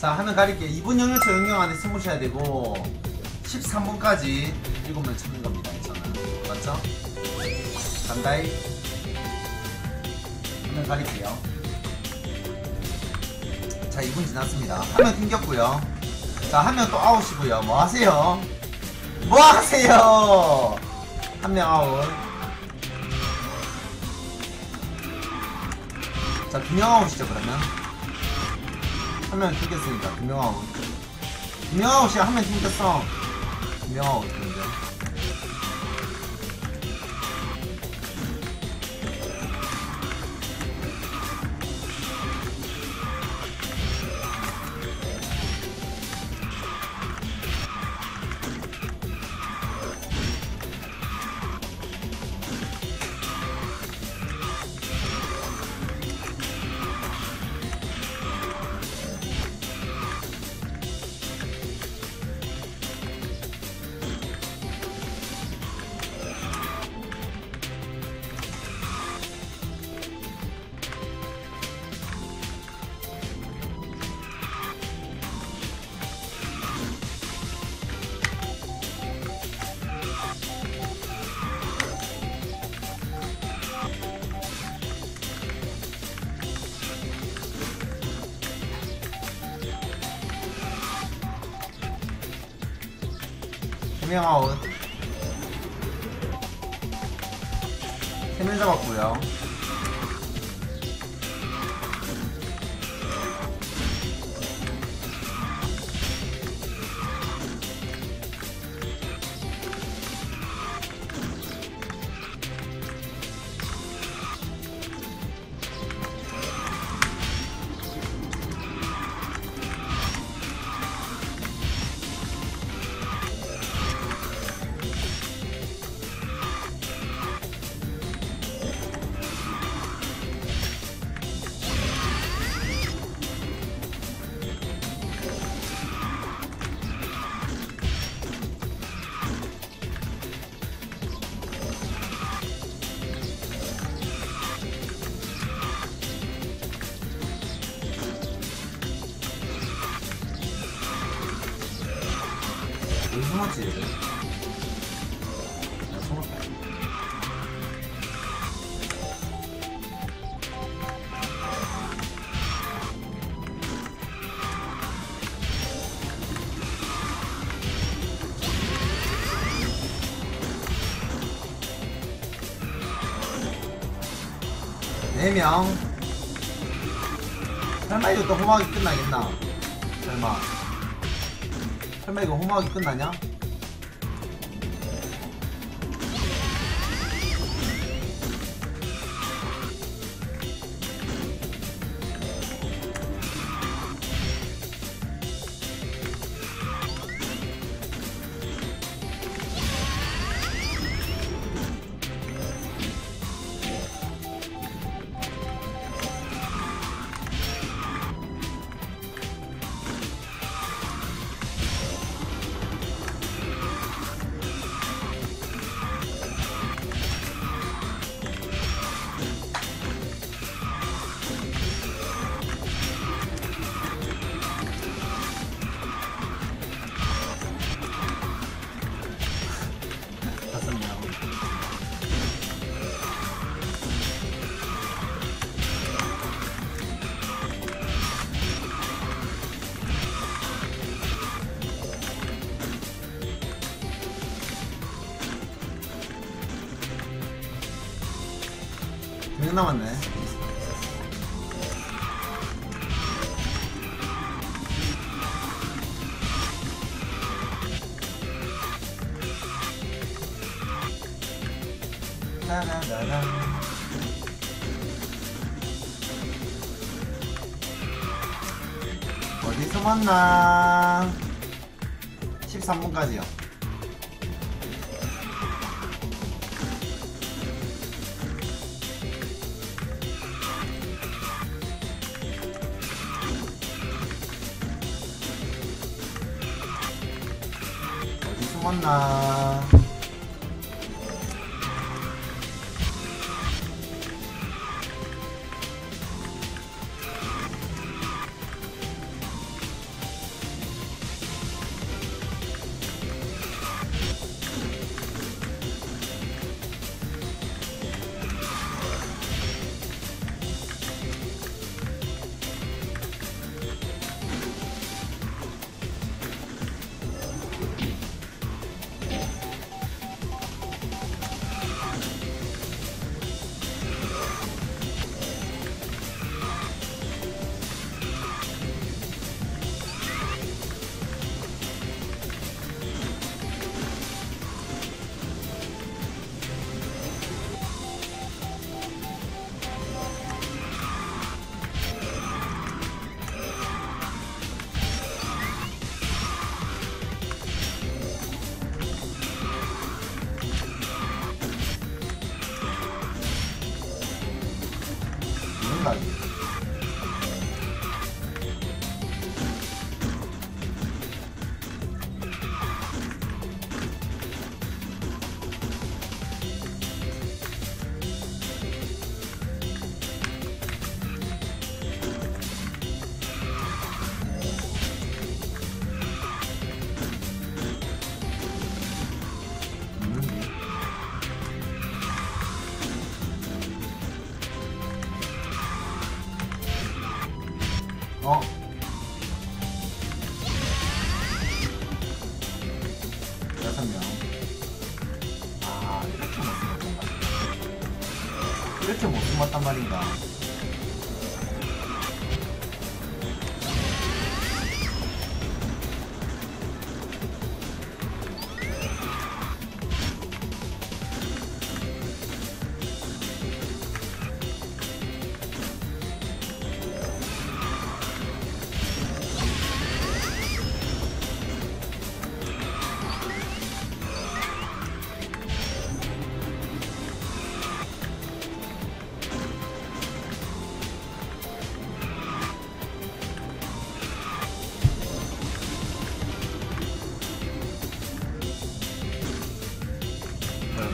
자 하면 가릴게요. 2분 영역초 영역 안에 숨으셔야 되고 13분까지 7명 찾는 겁니다 저는. 맞죠? 간다이. 화면 가릴게요. 자 2분 지났습니다. 화면 튕겼고요. 자한명또 아웃이고요. 뭐 하세요? 뭐 하세요? 한 명 아웃. 자두 명 아웃이죠 그러면 한 명 튕겼으니까 두명 아웃 두명 아웃이야 한명 튕겼어. 아웃 근데 두명 아웃 세명 잡았고요 숨었다 네명 설마 이거 또 홈하기 끝나겠나? 설마 설마 이거 홈하기 끝나냐? 남았네. 어디서 만나? 13분까지요. 어디서 만 여섯 명. 아, 이렇게 못 숨었단 말인가? 이렇게 못 숨었단 말인가?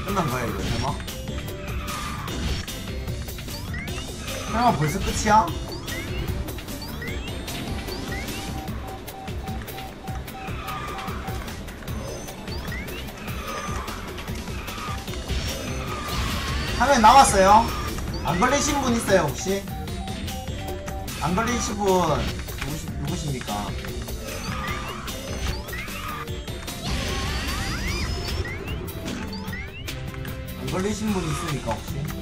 끝난 거야, 이거 설마? 설마 벌써 끝이야? 화면 나왔어요? 안 걸리신 분 있어요, 혹시? 안 걸리신 분 누구시, 누구십니까? 걸리신 분 있습니까, 혹시?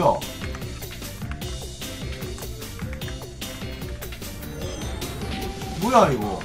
뭐야? 뭐야 이거?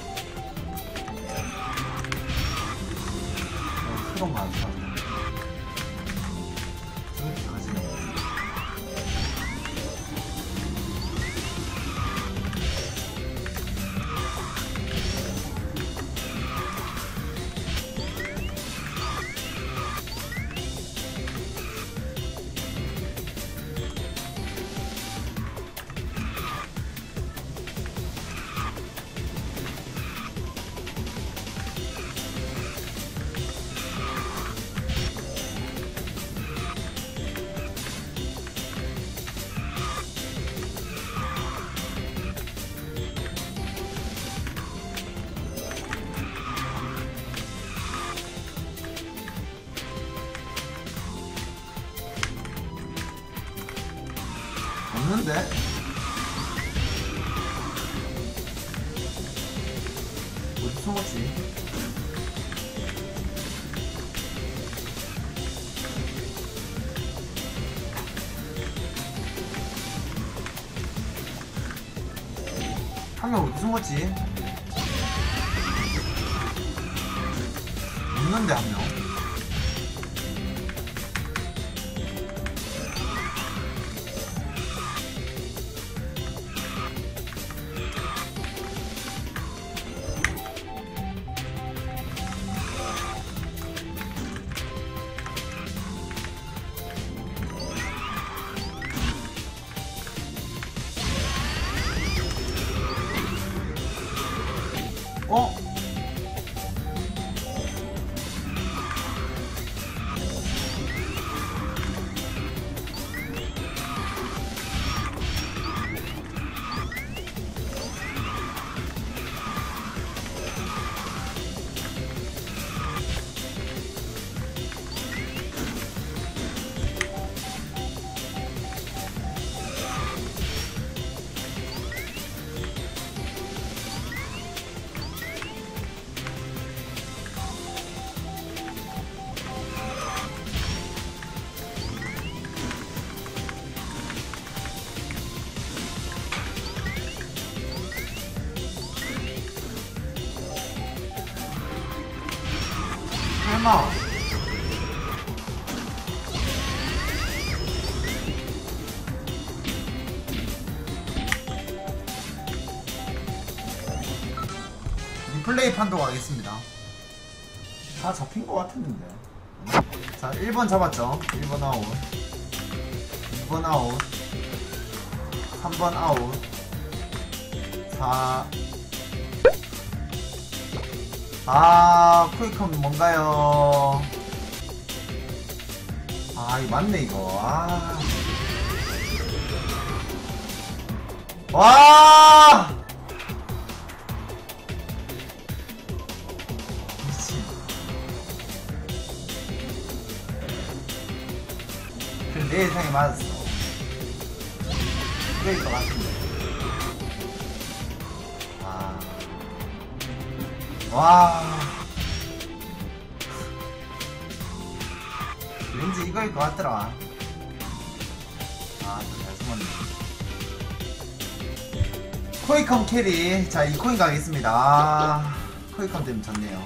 없는데? 어디 숨었지? 한명 어디 숨었지? 없는데 한 명. 마. 리플레이 판독 하겠습니다. 다 잡힌 것 같았는데. 자 1번 잡았죠. 1번 아웃. 2번 아웃. 3번 아웃. 4 아, 쿠이컴 뭔가요? 아, 이거 맞네, 이거. 아. 와! 미친. 내 예상이 맞았어. 그럴 것 같은데. 와. 왠지 이거일 것 같더라. 아, 잘 숨었네. 코이컴 캐리. 자, 이 코인 가겠습니다. 아, 코이컴 때문에 졌네요.